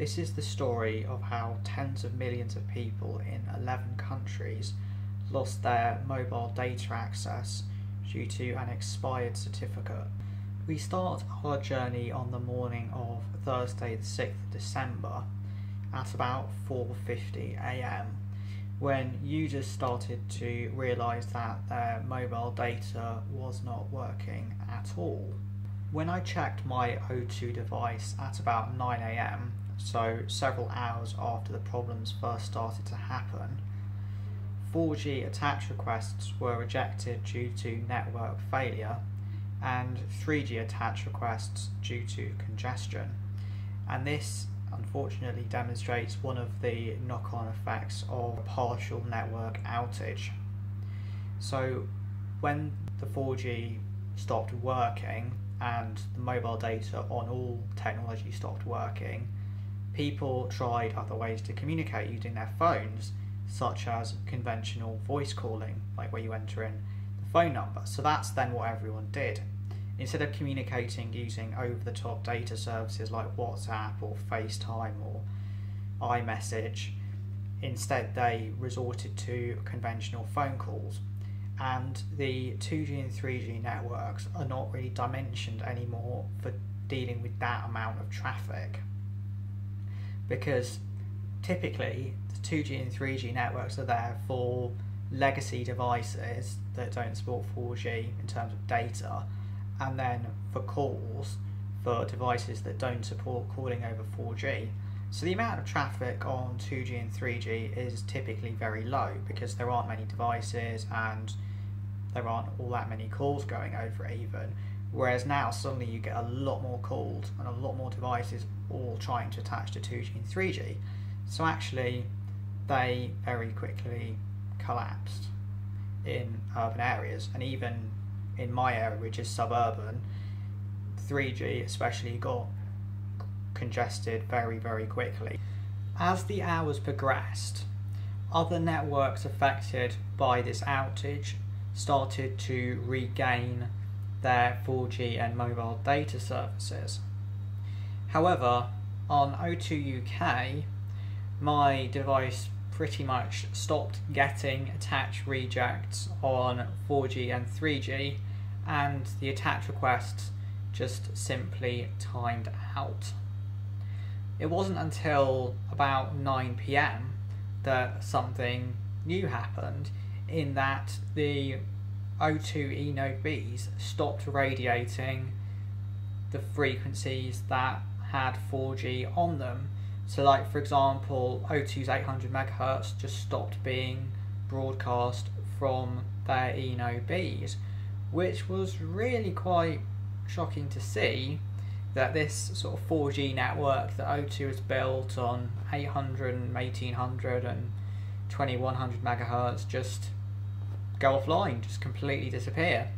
This is the story of how tens of millions of people in 11 countries lost their mobile data access due to an expired certificate. We start our journey on the morning of Thursday the 6th of December at about 4:50 a.m. when users started to realize that their mobile data was not working at all. When I checked my O2 device at about 9 am, so several hours after the problems first started to happen, 4G attach requests were rejected due to network failure and 3G attach requests due to congestion. And this unfortunately demonstrates one of the knock on effects of a partial network outage. So, when the 4G stopped working and the mobile data on all technology stopped working, people tried other ways to communicate using their phones, such as conventional voice calling, like where you enter in the phone number. So that's then what everyone did. Instead of communicating using over the top data services like WhatsApp or FaceTime or iMessage, instead they resorted to conventional phone calls. And the 2G and 3G networks are not really dimensioned anymore for dealing with that amount of traffic because typically the 2G and 3G networks are there for legacy devices that don't support 4G in terms of data, and then for calls for devices that don't support calling over 4G. So the amount of traffic on 2G and 3G is typically very low because there aren't many devices and there aren't all that many calls going over it even. Whereas now suddenly you get a lot more calls and a lot more devices all trying to attach to 2G and 3G. So actually, they very quickly collapsed in urban areas, and even in my area, which is suburban, 3G especially got congested very, very quickly. As the hours progressed, other networks affected by this outage started to regain their 4G and mobile data services. However, on O2 UK, my device pretty much stopped getting attach rejects on 4G and 3G, and the attach requests just simply timed out. It wasn't until about 9 pm that something new happened, in that the O2 eNode Bs stopped radiating the frequencies that had 4G on them. So, like for example, O2's 800 megahertz just stopped being broadcast from their eNode Bs, which was really quite shocking to see that this sort of 4G network that O2 has built on 800 and 1800 and 2100 megahertz just go offline, just completely disappear.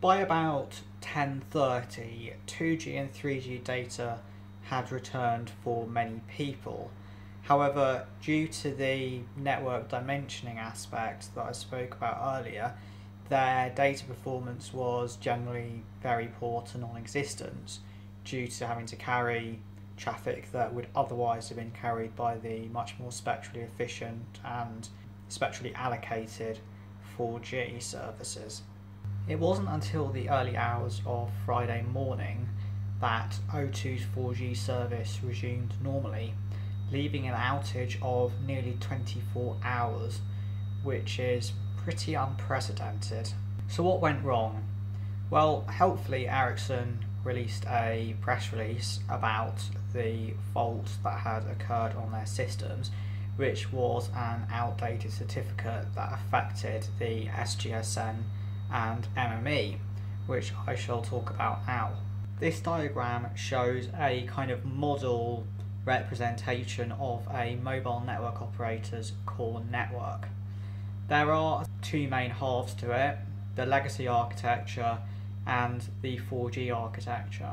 By about 10.30, 2G and 3G data had returned for many people. However, due to the network dimensioning aspect that I spoke about earlier, their data performance was generally very poor to non existent due to having to carry traffic that would otherwise have been carried by the much more spectrally efficient and spectrally allocated 4G services. It wasn't until the early hours of Friday morning that O2's 4G service resumed normally, leaving an outage of nearly 24 hours, which is pretty unprecedented. So, what went wrong? Well, helpfully, Ericsson released a press release about the fault that had occurred on their systems which was an outdated certificate that affected the SGSN and MME, which I shall talk about now. This diagram shows a kind of model representation of a mobile network operator's core network. There are two main halves to it the legacy architecture and the 4G architecture.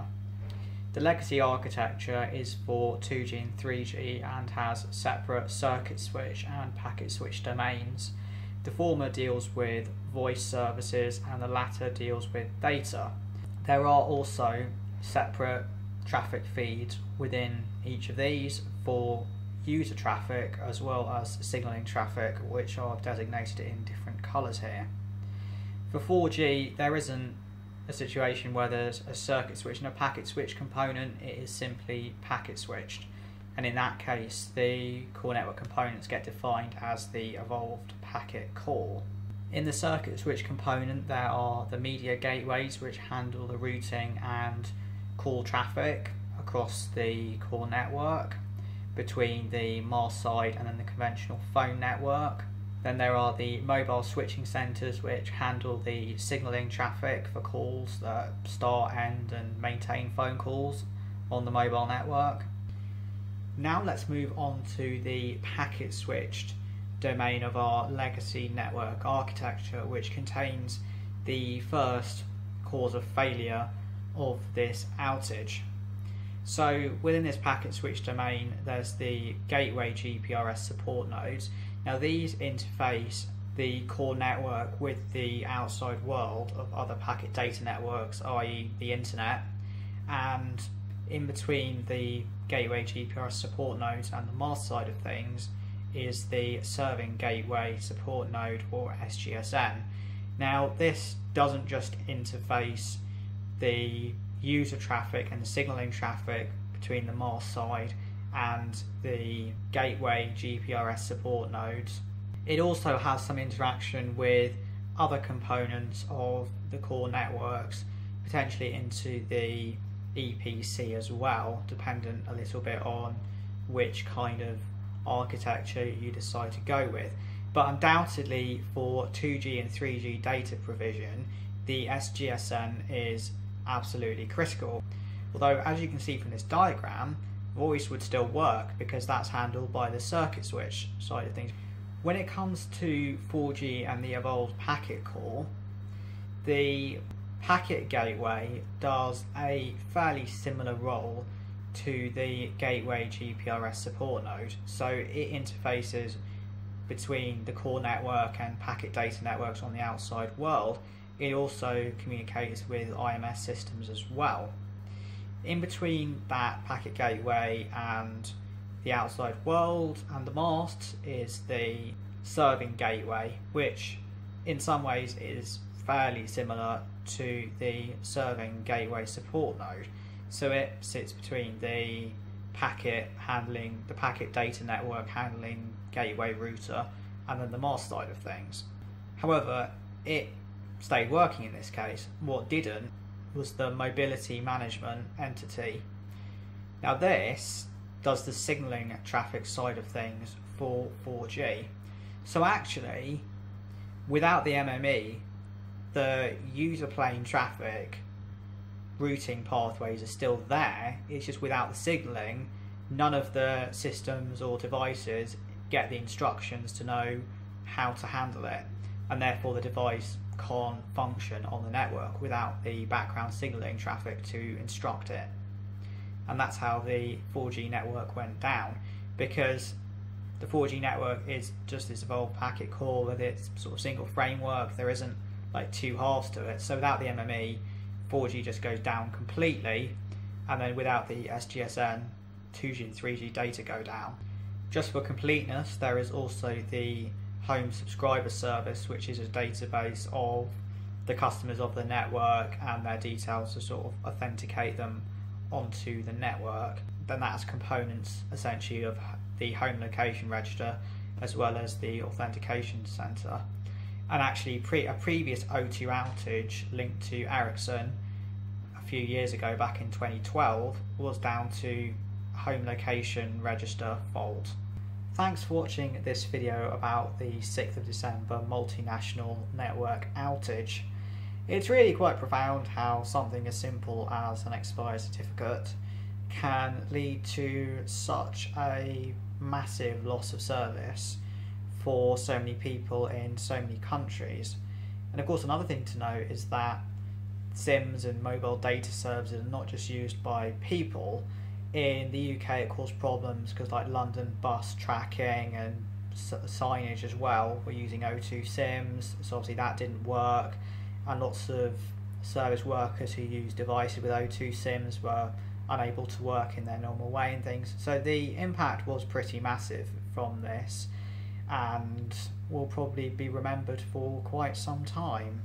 The legacy architecture is for 2G and 3G and has separate circuit switch and packet switch domains. The former deals with voice services and the latter deals with data. There are also separate traffic feeds within each of these for user traffic as well as signaling traffic, which are designated in different colours here. For 4G, there isn't a situation where there's a circuit switch and a packet switch component, it is simply packet switched. And in that case, the core network components get defined as the evolved packet core. In the circuit switch component, there are the media gateways which handle the routing and call traffic across the core network between the mast side and then the conventional phone network. Then there are the mobile switching centres which handle the signalling traffic for calls that start, end, and maintain phone calls on the mobile network. Now let's move on to the packet switched domain of our legacy network architecture, which contains the first cause of failure of this outage. So within this packet switch domain, there's the gateway GPRS support nodes. Now these interface the core network with the outside world of other packet data networks, i.e. the internet, and in between the gateway GPRS support nodes and the mast side of things is the serving gateway support node or SGSN. Now this doesn't just interface the user traffic and the signaling traffic between the mast side and the gateway GPRS support nodes. It also has some interaction with other components of the core networks, potentially into the EPC as well, dependent a little bit on which kind of architecture you decide to go with. But undoubtedly, for 2G and 3G data provision, the SGSN is absolutely critical. Although, as you can see from this diagram, voice would still work because that's handled by the circuit switch side of things. When it comes to 4G and the evolved packet core, the packet gateway does a fairly similar role to the gateway GPRS support node. So it interfaces between the core network and packet data networks on the outside world. It also communicates with IMS systems as well. In between that packet gateway and the outside world and the mast is the serving gateway, which in some ways is fairly similar to the serving gateway support node. So it sits between the packet handling, the packet data network handling gateway router, and then the mast side of things. However, it stayed working in this case. What didn't was the mobility management entity. Now, this does the signaling traffic side of things for 4G. So, actually, without the MME, the user plane traffic routing pathways are still there, it's just without the signaling, none of the systems or devices get the instructions to know how to handle it, and therefore the device can't function on the network without the background signaling traffic to instruct it. And that's how the 4G network went down because the 4G network is just this evolved packet core with its sort of single framework. There isn't like two halves to it. So without the MME, 4G just goes down completely, and then without the SGSN, 2G and 3G data go down. Just for completeness, there is also the home subscriber service, which is a database of the customers of the network and their details to sort of authenticate them onto the network. Then that has components essentially of the home location register as well as the authentication center and actually pre- a previous O2 outage linked to Ericsson a few years ago, back in 2012, was down to home location register fault. Thanks for watching this video about the 6th of December multinational network outage. It's really quite profound how something as simple as an expired certificate can lead to such a massive loss of service for so many people in so many countries. And of course, another thing to note is that SIMs and mobile data services are not just used by people. In the UK, it caused problems because, like London bus tracking and signage as well, were using O2 SIMs, so obviously that didn't work. And lots of service workers who use devices with O2 SIMs were unable to work in their normal way and things. So the impact was pretty massive from this and will probably be remembered for quite some time.